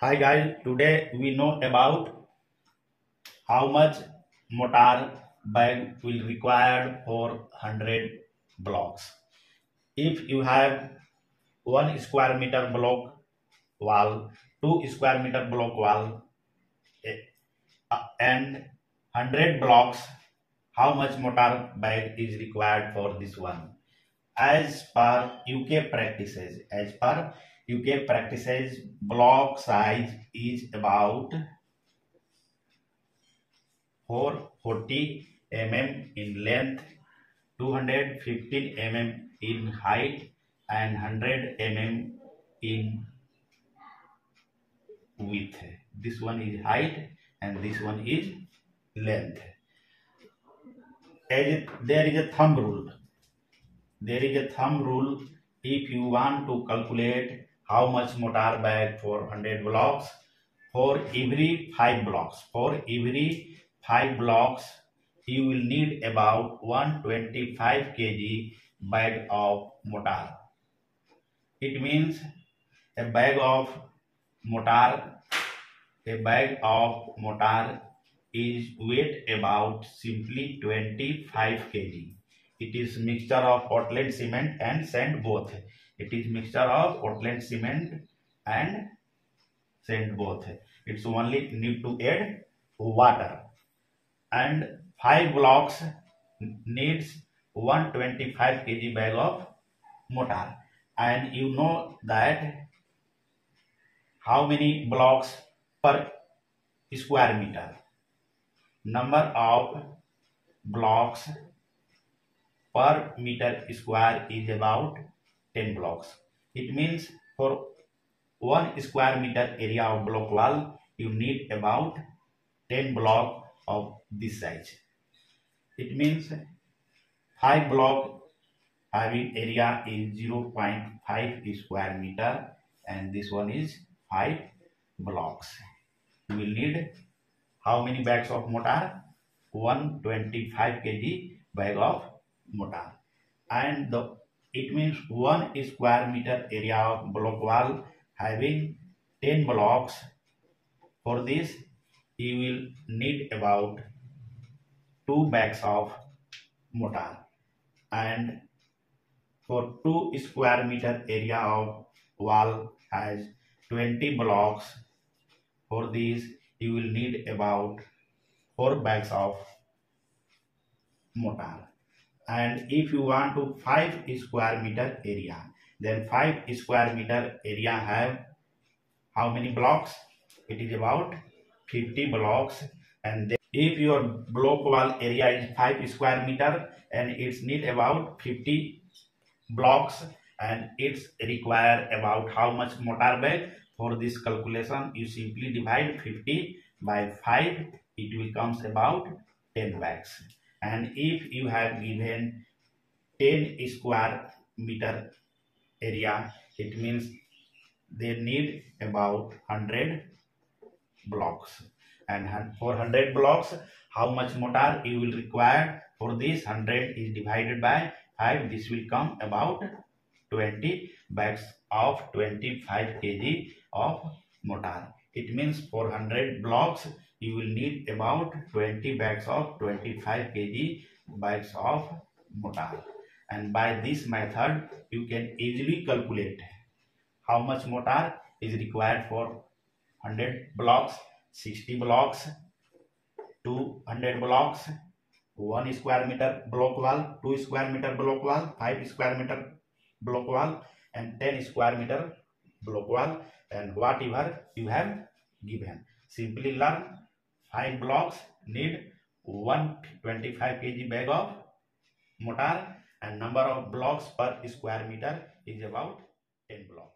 Hi guys, today we know about how much mortar bag will require for 100 blocks. If you have 1 square meter block wall, 2 square meter block wall eh, and 100 blocks, how much mortar bag is required for this one? As per UK practices, as per UK practices block size is about 440 mm in length, 215 mm in height and 100 mm in width. This one is height and this one is length. As there is a thumb rule. There is a thumb rule if you want to calculate how much mortar bag for 100 blocks? For every 5 blocks. For every 5 blocks you will need about 125 kg bag of mortar it means a bag of mortar a bag of mortar is weight about simply 25 kg. It is mixture of portland cement and sand both it is mixture of Portland cement and sand both. It's only need to add water. And 5 blocks needs 125 kg bag of mortar. And you know that how many blocks per square meter. Number of blocks per meter square is about 10 blocks. It means for 1 square meter area of block wall, you need about 10 block of this size. It means 5 block having area is 0.5 square meter and this one is 5 blocks. You will need how many bags of mortar? 125 kg bag of mortar and the it means 1 square meter area of block wall having 10 blocks. For this, you will need about 2 bags of mortar. And for 2 square meter area of wall has 20 blocks. For this, you will need about 4 bags of mortar and if you want to 5 square meter area then 5 square meter area have how many blocks? It is about 50 blocks. And then if your block wall area is 5 square meter and it's need about 50 blocks and it's require about how much mortar bag? For this calculation you simply divide 50 by 5 it will comes about 10 bags and if you have given 10 square meter area it means they need about 100 blocks. And for 100 blocks how much mortar you will require for this 100 is divided by 5 this will come about 20 bags of 25 kg of mortar it means for 100 blocks you will need about 20 bags of 25 kg bags of mortar and by this method you can easily calculate how much mortar is required for 100 blocks 60 blocks 200 blocks 1 square meter block wall 2 square meter block wall 5 square meter block wall and 10 square meter block wall and whatever you have given. Simply learn 5 blocks need 125 kg bag of mortar and number of blocks per square meter is about 10 blocks.